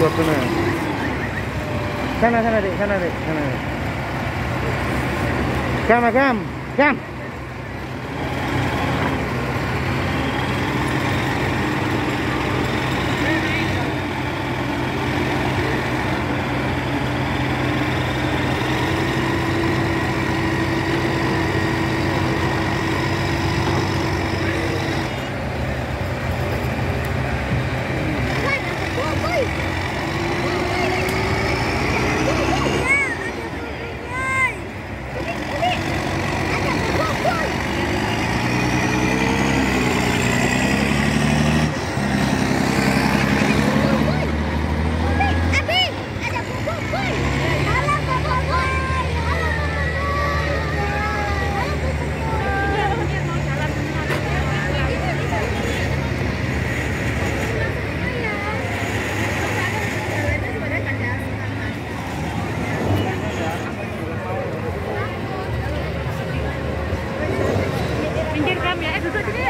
sana. Sana sana dek, sana dek, sana. Kam, kam, kam. Pinggir em nhé em thử chơi cái